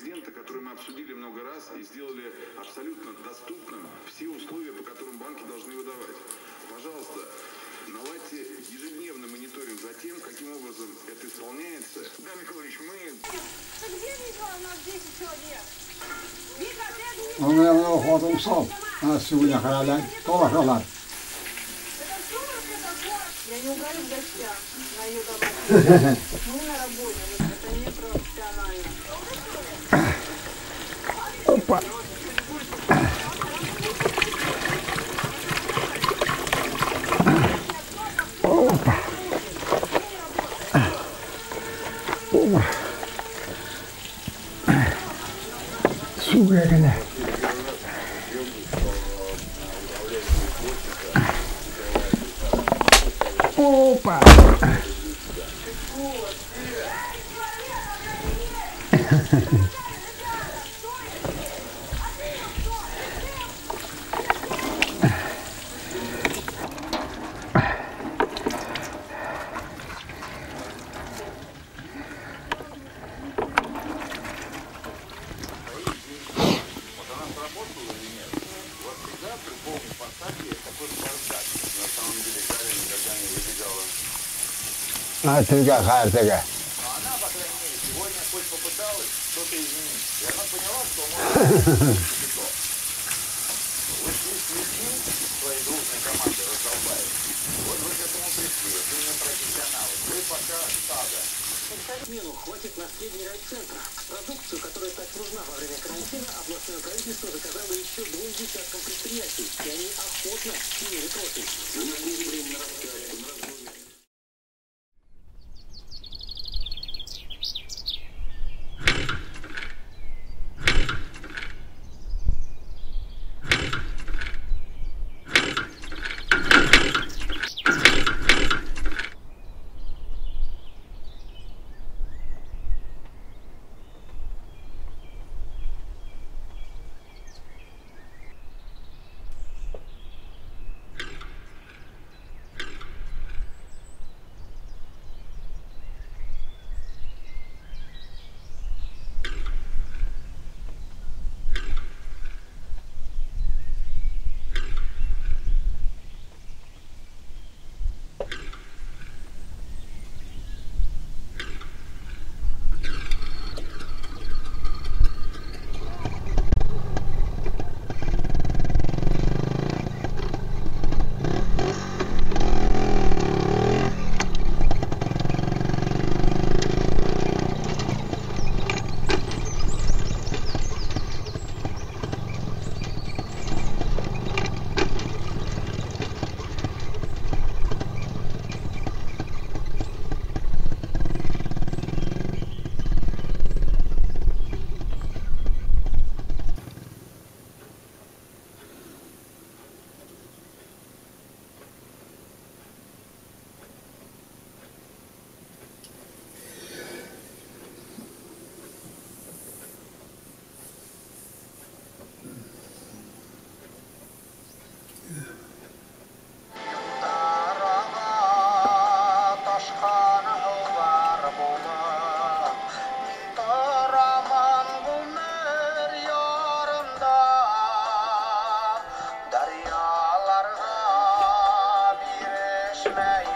президента, который мы обсудили много раз и сделали абсолютно доступным все условия, по которым банки должны выдавать. Пожалуйста, наладьте ежедневный мониторинг за тем, каким образом это исполняется. Да, Михайлович, мы Да где Вика? У нас 10 человек. Вика, ты администратор. Он охоту псов. У нас сегодня сумок, это город. Я не угорю в гостях на ее. 哦，哎，辛苦了，兄弟。哦。Опа. А ты какая такая? Она, по крайней мере, сегодня хоть попыталась что-то изменить. И она поняла, что может что. Вы шли с людьми своей дружной командой раздолбаев. Вот вы к этому пришли. Вы не профессионалы. Вы пока стадо. Смену хватит на средний райцентра. Продукцию, которая так нужна во время карантина, областное правительство заказало еще двум десяткам предприятий, и они охотно сменили профиль. У нас нет времени на рассказы. man.